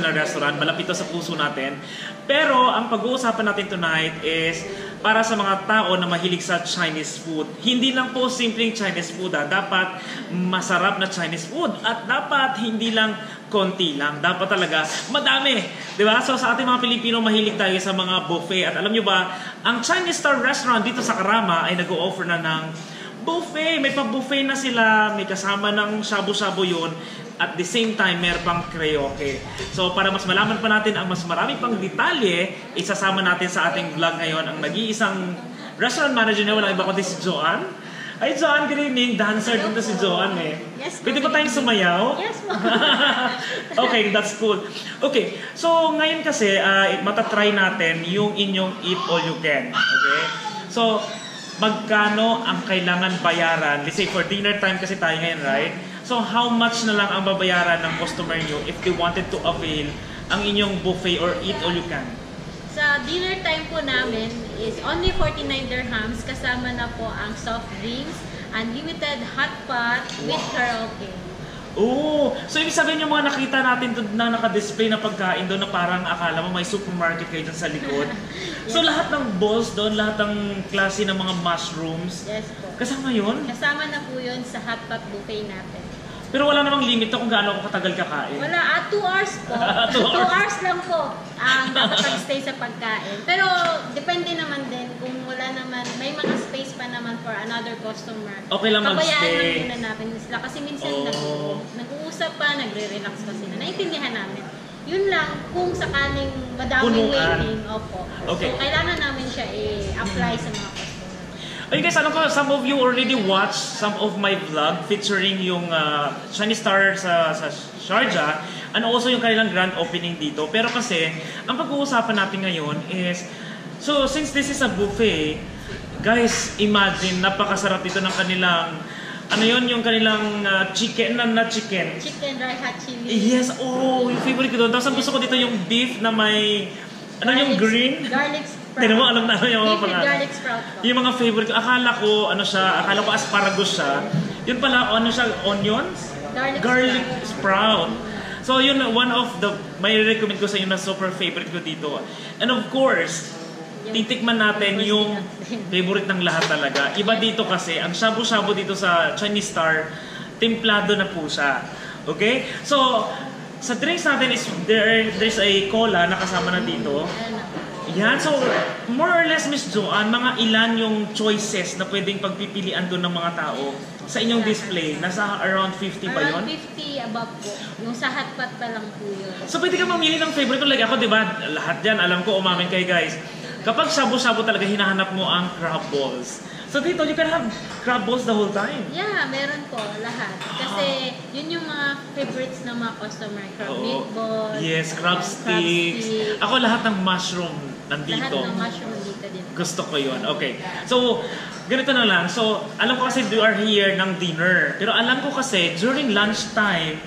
na restaurant, malapit to sa puso natin. Pero ang pag-uusapan natin tonight is para sa mga tao na mahilig sa Chinese food. Hindi lang po simpleng Chinese food ha. Dapat masarap na Chinese food. At dapat hindi lang konti lang. Dapat talaga madami. Ba? So sa ating mga Pilipino, mahilig tayo sa mga buffet. At alam nyo ba, ang Chinese Star Restaurant dito sa Karama ay nag-o-offer na ng buffet. May pa-buffet na sila. May kasama ng shabu-shabu yun. At the same time, meron pang karaoke. So para mas malaman pa natin ang mas marami pang detalye, isasama natin sa ating vlog ngayon ang nag-iisang restaurant manager na walang iba kundi si Joanne. Ay, Joanne, good evening. Dancer din to si Joanne eh. Yes, Pwede ba tayong sumayaw? Yes, po. okay, that's cool. Okay, so ngayon kasi, uh, matatry natin yung inyong eat all you can. Okay? So, magkano ang kailangan bayaran? Let's say for dinner time kasi tayo ngayon, right? So, how much na lang ang babayaran ng customer nyo if they wanted to avail ang inyong buffet or eat all you can? Sa dinner time po namin is only 49 dirhams kasama na po ang soft drinks, unlimited hot pot with karaoke. Oo! So, ibig sabihin yung mga nakita natin doon na naka-display na pagkain doon na parang akala mo may supermarket kayo dyan sa likod. So, lahat ng balls doon, lahat ng klase ng mga mushrooms, Yes po. kasama yun? Kasama na po yun sa hot pot buffet natin. Pero wala namang limit to kung gaano ako katagal kakain. Wala, at 2 hours po. Two 2 hours. hours lang po ang nakapag-stay sa pagkain. Pero depende naman din kung wala naman, may mga space pa naman for another customer. Okay lang magstay. lang muna natin sila kasi minsan nag- nag-uusap pa, nagre-relax pa sila. Naintindihan namin. Yun lang, kung sakaling madaming Punuan. waiting, opo. Okay. So, kailangan namin siya i-apply sa mga. Ayun guys, alam ko, some of you already watched some of my vlog featuring yung uh, Chinese Star sa, sa Sharjah and also yung kanilang grand opening dito. Pero kasi, ang pag-uusapan natin ngayon is, so since this is a buffet, guys, imagine, napakasarap dito ng kanilang, ano yon yung kanilang uh, chicken na na chicken. Chicken dry hot chili. Yes, oh, yung favorite ko doon. Tapos ang gusto ko dito yung beef na may, ano yung Garlic- green? Garlic sprout. Tignan mo, alam na ano yung mga pangalan. garlic sprout po. Yung mga favorite ko, akala ko, ano siya, akala ko asparagus siya. Yun pala, ano siya, onions? Garlic sprout. So yun, one of the, may recommend ko sa inyo na super favorite ko dito. And of course, titikman natin yung favorite ng lahat talaga. Iba dito kasi, ang shabu-shabu dito sa Chinese Star, templado na po siya. Okay? So, sa drinks natin is there there's a cola na kasama na dito. Na. Yan, so more or less Miss Joanne, mga ilan yung choices na pwedeng pagpipilian doon ng mga tao sa inyong display? Nasa around 50 ba Around yun? 50 above po. Yung sa hot pot pa lang po yun. So pwede ka mamili ng favorite ko. Like ako, di ba? Lahat yan, alam ko, umamin kayo guys. Kapag shabu-shabu talaga, hinahanap mo ang crab balls. So dito, you can have crab balls the whole time. Yeah, meron po lahat. Kasi yun yung mga favorites ng mga customer. Crab Oo. meatballs. Yes, crab crab sticks. stick. Ako lahat ng mushroom nandito. Lahat ng mushroom dito din. Gusto ko yun. Okay. So, ganito na lang. So, alam ko kasi you are here ng dinner. Pero alam ko kasi, during lunchtime,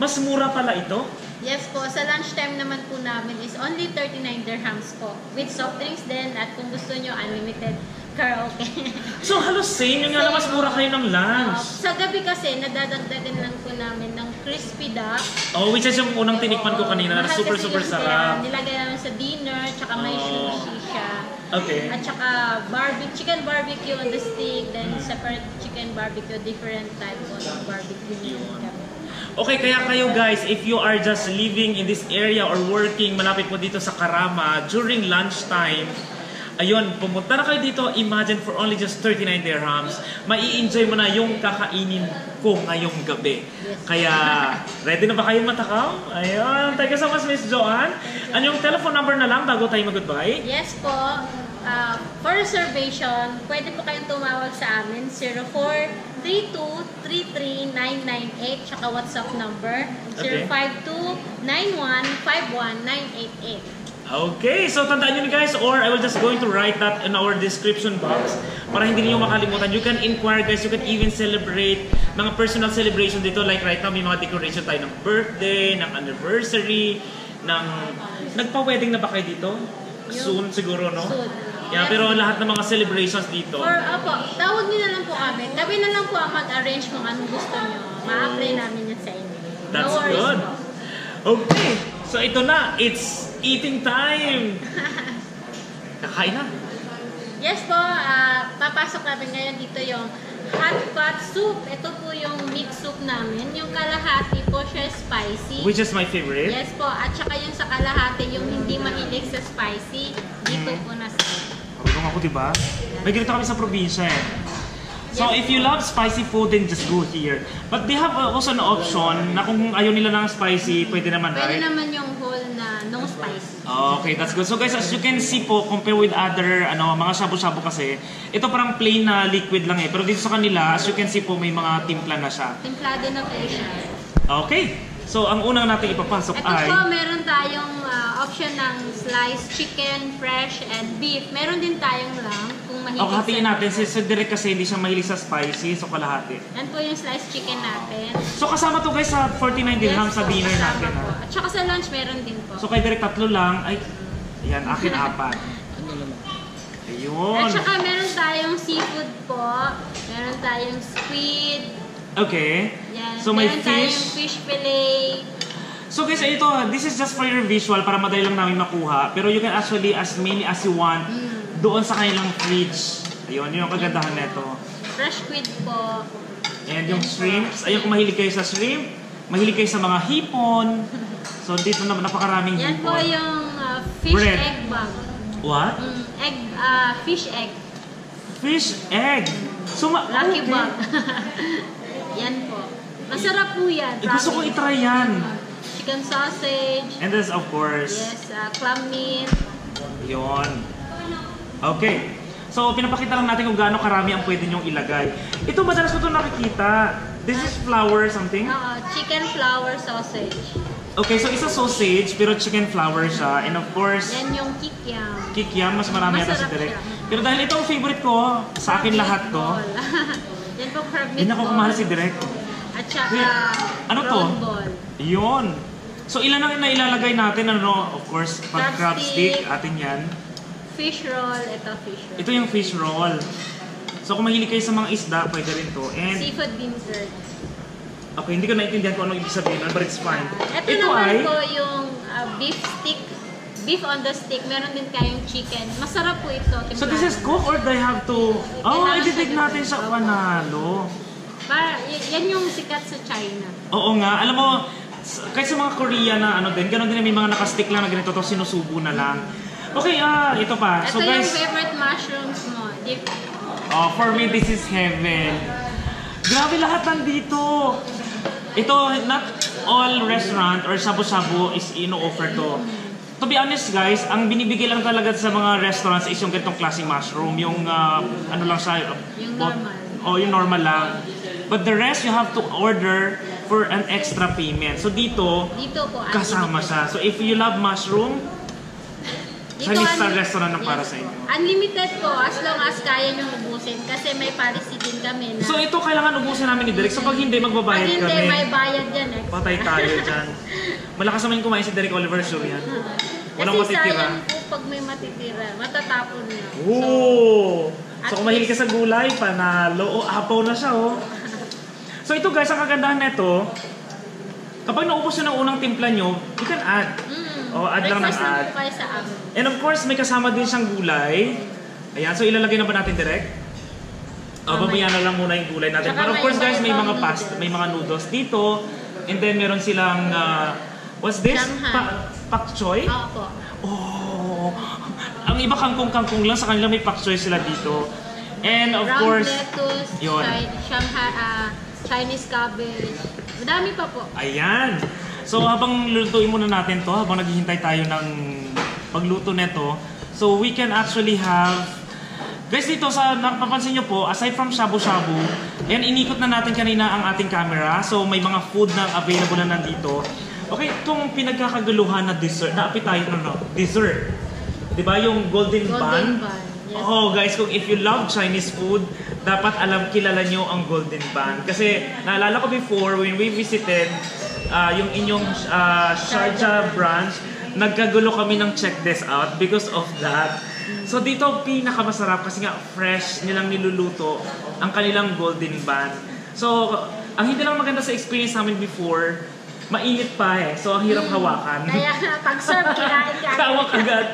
mas mura pala ito. Yes po, sa lunchtime naman po namin is only 39 dirhams po. With soft drinks din at kung gusto nyo, unlimited karaoke. So, halos same. Yung nga mas mura kayo ng Uh, lunch. sa gabi kasi, nadadagdagan lang po namin ng crispy duck. Oh, which is yung unang tinikman ko kanina na Mahal super, super sarap. Nilagay namin sa dinner, tsaka may Oh. sushi siya. Okay. At saka barbecue, chicken barbecue on the stick, then Hmm. separate chicken barbecue, different type of barbecue. Okay, kaya kayo guys, if you are just living in this area or working malapit po dito sa Karama during lunchtime, ayun, pumunta na kayo dito, imagine for only just 39 dirhams, mai-enjoy mo na yung kakainin ko ngayong gabi. Kaya, ready na ba kayo matakaw? Ayun, thank you so much Miss Joanne. Ano yung telephone number na lang bago tayo mag-goodbye? Yes po, uh, for reservation, pwede po kayong tumawag sa amin, 0432-33998, tsaka WhatsApp number, Okay. 052-9151-988. Okay, so tandaan nyo guys, or I will just going to write that in our description box para hindi niyo makalimutan. You can inquire guys, you can even celebrate mga personal celebration dito. Like right now, may mga decoration tayo ng birthday, ng anniversary, ng... Nagpa-wedding na ba kayo dito? Soon siguro, no? Soon. Yeah, pero lahat ng mga celebrations dito. Or, apo, tawag niyo na lang po kami. Kami na lang po ang mag-arrange kung anong gusto niyo. Ma-apply namin yan sa inyo. That's No good. po. Okay. So ito na. It's eating time. Kakain na. Yes po, ah, papasok natin ngayon dito yung hot pot soup. Ito po yung mixed soup namin. Yung kalahati po siya spicy. Which is my favorite. Yes po, at saka yung sa kalahati, yung hindi mahilig sa spicy, dito Mm. po na sa Marunong ako, di ba? May ganito kami sa probinsya eh. So Yes. if you love spicy food, then just go here. But they have uh, also an option na kung ayaw nila ng spicy, pwede naman, Pwede right? naman yung spicy. Okay, that's good. So guys, as you can see po, compare with other ano mga shabu-shabu kasi, ito parang plain na liquid lang eh. Pero dito sa kanila, as you can see po, may mga timpla na siya. Templado na po siya. Okay. So ang unang natin ipapasok Ito ay... po, meron tayong ah, option ng sliced chicken, fresh, and beef. Meron din tayong lang mahilig Okay, hatiin natin. Si, si Direk kasi hindi siya mahilig sa spicy, so kalahati. Yan po yung sliced chicken natin. So kasama to guys sa 49 dirham Yes sa dinner natin. po. ah. At saka sa lunch, meron din po. So kay Direk tatlo lang, ay, ayan, akin apat. Ayun. At saka meron tayong seafood po. Meron tayong squid. Okay. Yan. So may meron tayong fish. fish fillet. So guys, ito, this is just for your visual para madali lang namin makuha. Pero you can actually as many as you want Mm. Doon sa kanilang fridge. Ayun, yun ang kagandahan nito. Fresh squid po. And yung shrimps, ayun kung mahilig kayo sa shrimp, mahilig kayo sa mga hipon. So dito naman napakaraming Yan po hipon. yung ah, fish Bread. egg bag. What? Mm, egg, ah, fish egg. Fish egg. So ma- Lucky okay. bag. yan po. Masarap po yan. Eh, gusto ko itry yan. Chicken sausage. And this of course, Yes, ah, clam meat. Yun. Okay. So, pinapakita lang natin kung gaano karami ang pwede nyong ilagay. Ito, madalas ko ito nakikita. This is flour something. Oo, chicken flour sausage. Okay, so isa sausage, pero chicken flour siya. And of course, Yan yung kikiam. kikiam, mas marami yata si Masarap siya. Pero dahil ito ang favorite ko, sa akin lahat to. Meatball. yan po crab Hindi na ako meatball. kumahal si Direk. At saka Ano to? prawn ball. Yun. So, ilan ang na ilalagay natin? Ano, of course, pag crab Crab stick, stick. atin yan. Fish roll. Ito fish roll. Ito yung fish roll. So, kung mahilig kayo sa mga isda, pwede rin to. And, Seafood dessert. okay, hindi ko naintindihan kung anong ibig sabihin, nun, but it's fine. Ito, Ito naman ay, po yung ah, beef stick. Beef on the stick. Meron din kayong chicken. Masarap po ito. so this is cooked or they have to, oh, ididig natin sa panalo. Para, yan yung sikat sa China. Oo nga, alam mo, kahit sa mga Korea na ano din, ganoon din may mga nakastick lang na ganito, to sinusubo na lang. Okay, ah, ito pa. Ito So yung guys, favorite mushrooms mo. Dip. oh, for me, this is heaven. Grabe lahat nandito. Ito, not all restaurant or shabu-shabu is ino-offer to. To be honest guys, ang binibigay lang talaga sa mga restaurants is yung ganitong klaseng mushroom. Yung ah, ano lang siya. Yung bot- normal. Oh, yung normal lang. But the rest, you have to order for an extra payment. So dito, Dito po. kasama unlimited. siya. So if you love mushroom, Dito, Chinese unli- restaurant ang para sa inyo. Unlimited po as long as kaya nyo ubusin kasi may policy din kami na So ito kailangan ubusin namin ni Derek. So pag hindi, pag magbabayad hindi kami. may bayad yan extra. Patay tayo dyan. Malakas naman kumain si Derek Oliver sure yan. Walang kasi matitira. sayang po pag may matitira, matatapon na. Oo! So at kung mahilig ka sa gulay, panalo. Oh, apaw na siya oh. So ito guys, ang kagandahan nito, kapag naubos nyo ng unang timpla nyo, you can add. Mm. Oh, add lang ng add. po kayo sa amin. And of course, may kasama din siyang gulay. Ayan, so ilalagay na ba natin direct? O, Mamaya. babayan na lang muna yung gulay natin. Tsaka But of may course guys, may mga pasta, noodles. may mga noodles dito. And then meron silang, uh, what's this? Shanghai. Pa- pak choy? Opo. Oh, ang iba kangkong-kangkong lang, sa kanila may pak choy sila dito. And of Round course, lettuce, yun. Chi- Shanghai, ah, Chinese cabbage. Madami pa po. Ayan. So habang lulutuin muna natin to, habang naghihintay tayo ng pagluto nito, so we can actually have Guys, dito sa napapansin nyo po, aside from shabu-shabu, yan inikot na natin kanina ang ating camera. So may mga food na available na nandito. Okay, itong pinagkakaguluhan na dessert, na appetite, no, no, dessert. 'Di ba yung golden, Golden bun? bun, yes. Oh, guys, kung if you love Chinese food, dapat alam kilala nyo ang golden bun. Kasi naalala ko before when we visited ah, yung inyong ah, Sharjah branch, nagkagulo kami ng check this out because of that. So dito pinakamasarap kasi nga fresh nilang niluluto ang kanilang golden bun. So ang hindi lang maganda sa experience namin before, Mainit pa eh. So, ang hirap hawakan. Kaya nga, pag-serve, kinain ka. Hawak agad.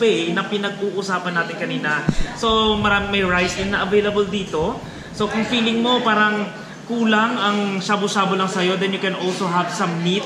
Dirhams na buffet na pinag-uusapan natin kanina. So, marami may rice din na available dito. So, kung feeling mo parang kulang ang shabu-shabu lang sa'yo, then you can also have some meat.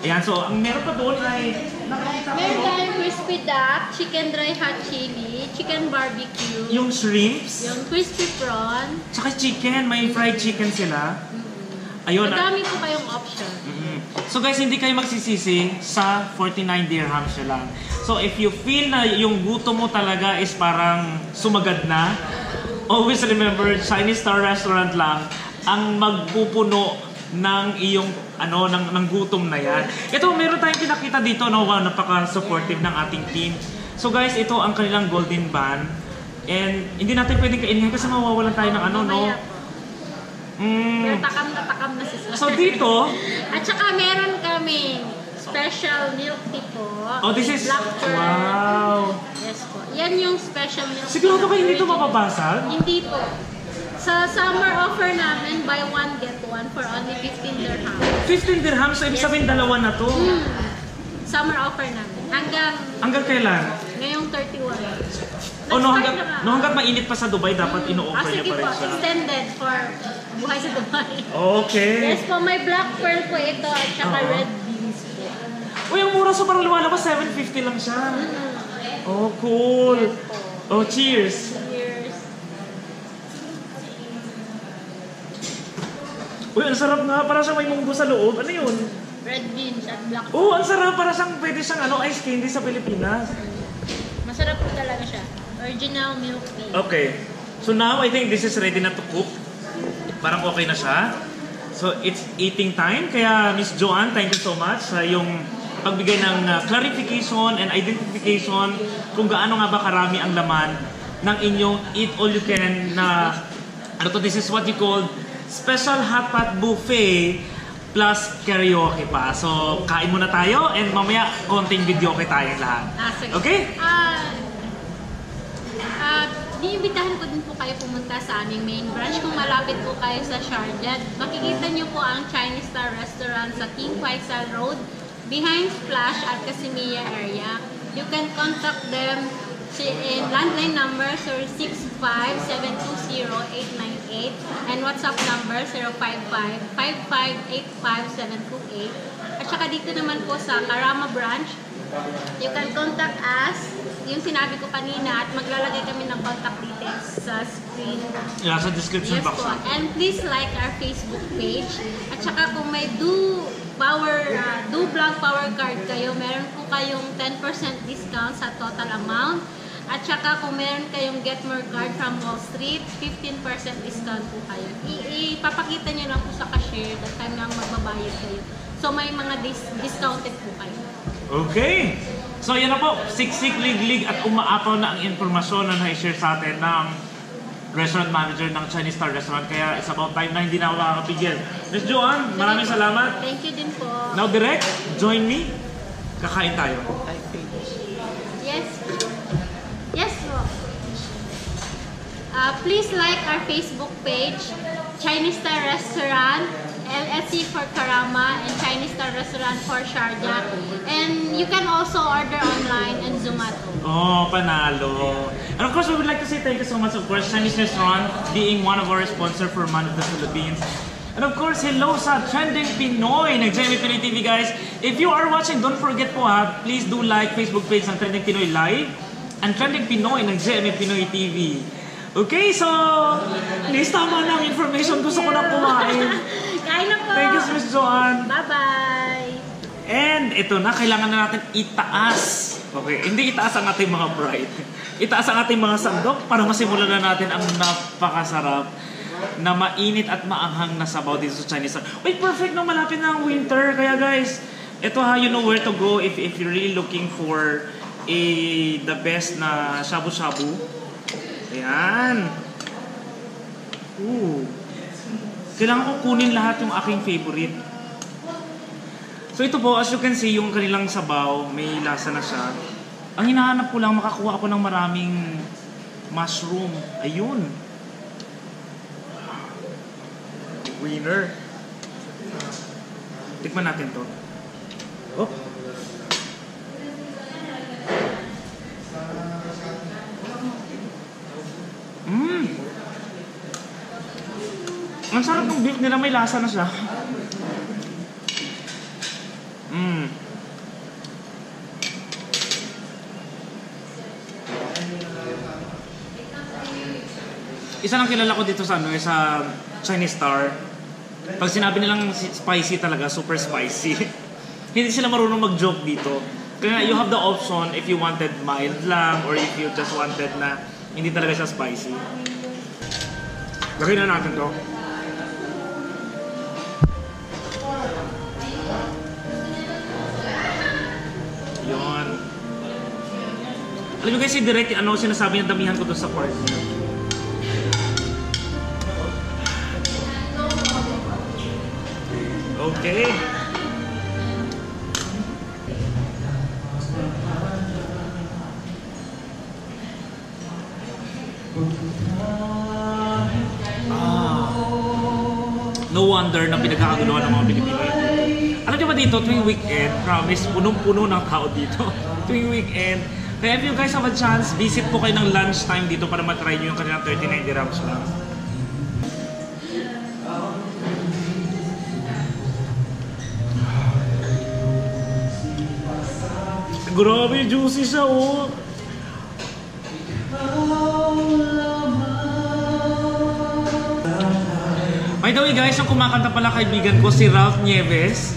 Ayan, so ang meron pa doon ay Meron tayong crispy duck, chicken dry hot chili, chicken barbecue, yung shrimps, yung crispy prawn. tsaka chicken, may fried chicken sila. Ayun. ah. Madami po kayong option. Mhm. So guys, hindi kayo magsisisi sa 49 dirhams nyo lang. So if you feel na yung gutom mo talaga is parang sumagad na, always remember, Chinese Star Restaurant lang ang magpupuno ng iyong ano ng, ng gutom na yan. Ito, meron tayong pinakita dito, no? Wow, napaka-supportive ng ating team. So guys, ito ang kanilang golden bun. And hindi natin pwedeng kainin kasi mawawalan tayo ng ano, no? Po. Mm. Pero takam na takam na si Sir. So dito, At saka meron kaming special milk tea po. Oh, this is... Black. Wow! Yes po. Yan yung special milk tea. Sigurado kayo hindi ito mababasag? Hindi po. Sa summer offer namin, buy one, get one for only 15 dirham. 15 dirhams, so ibig sabihin dalawa na to. Hmm. Summer offer namin. Hanggang Hanggang kailan? ngayong 31. O no, hanggang, no, hanggang mainit pa sa Dubai, dapat Ah, ino-offer niya sige pa po. rin siya. Extended for buhay sa Dubai. Okay. Yes po, may black pearl po ito at saka Oo. red beans po. Uy, ang mura so parang lumalabas, 750 lang siya. Oh, cool. Yes po. Oh, cheers. Cheers. Uy, ang sarap nga. Parang siya may munggo sa loob. Ano yun? Red beans at black Oh, ang sarap. Parang siyang pwede siyang ano, ice candy sa Pilipinas. Masarap po talaga siya. Original milk tea. Okay. So now, I think this is ready na to cook. Parang okay na siya. So, it's eating time. Kaya, Miss Joanne, thank you so much sa yung pagbigay ng uh, clarification and identification kung gaano nga ba karami ang laman ng inyong eat all you can na ano to, this is what you call special hot pot buffet plus karaoke pa. So, kain muna tayo and mamaya konting video kay tayong lahat. Ah. Okay? Ah, Niimbitahan ko din po kayo pumunta sa aming main branch kung malapit po kayo sa Sharjah. Makikita niyo po ang Chinese Star Restaurant sa King Faisal Road behind Splash at Casimia area. You can contact them in landline number 065-720-898 and WhatsApp number 055-5585-728. At saka dito naman po sa Karama branch, you can contact us, yung sinabi ko kanina, at maglalagay kami ng contact details sa screen. Yeah, sa description Yes box. po. And please like our Facebook page. At saka kung may do power, uh, do vlog power card kayo, meron po kayong 10% discount sa total amount. At saka kung meron kayong Get More card from Wall Street, 15% discount po kayo. I- ipapakita nyo lang po sa cashier that time na magbabayad kayo. So may mga dis- discounted po kayo. Okay. So yan na po, siksik, liglig at umaapaw na ang informasyon na na-share sa atin ng restaurant manager ng Chinese Star Restaurant. Kaya it's about time na hindi na ako makakapigil. Miss Joanne, maraming salamat. Thank you din po. Now direct, join me. Kakain tayo. Yes. Yes po. Uh, please like our Facebook page, Chinese Star Restaurant, LSC for Karama, and Chinese Star Restaurant for Sharjah. And you can also order online and Zomato. Oh, panalo. And of course, we would like to say thank you so much, of course, Chinese Restaurant being one of our sponsor for Man of the Philippines. And of course, hello sa Trending Pinoy ng JMA Pinoy TV, guys. If you are watching, don't forget po ha, please do like Facebook page ng Trending Pinoy Live and Trending Pinoy ng JMA Pinoy TV. Okay, so, please tama na ang information. Gusto ko na kumain. Kain na po! Thank you, Miss Joanne. Bye-bye! And ito na, kailangan na natin itaas Okay, hindi itaas ang ating mga pride. Itaas ang ating mga sandok para masimulan na natin ang napakasarap na mainit at maanghang na sabaw dito sa Chinese restaurant. Wait, perfect no malapit na ang winter. Kaya guys, ito ha, you know where to go if, if you're really looking for a the best na shabu-shabu. Ayan. Ooh. Kailangan ko kunin lahat yung aking favorite. So ito po, as you can see, yung kanilang sabaw, may lasa na siya. Ang hinahanap ko lang, makakuha ako ng maraming mushroom. Ayun. Winner. Tikman natin to. Oh. Ang sarap ng beef nila, may lasa na siya. Mmm. Isa lang kilala ko dito sa ano, eh, sa Chinese Star. Pag sinabi nilang spicy talaga, super spicy. Hindi sila marunong mag-joke dito. Kaya you have the option if you wanted mild lang or if you just wanted na hindi talaga siya spicy. Lagay na natin to. Alam nyo guys, si Direct, ano sinasabi niya, damihan ko to sa niya. Okay. Ah. No wonder na pinagkakaguluhan ng mga Pilipino dito. Alam niyo ba dito, tuwing weekend, promise, punong-puno ng tao dito. tuwing weekend. Kaya if you guys have a chance, visit po kayo ng lunchtime dito para matry nyo yung kanilang 39 dirhams lang. Grabe, juicy siya oh. By the way guys, yung kumakanta pala kaibigan ko si Ralph Nieves.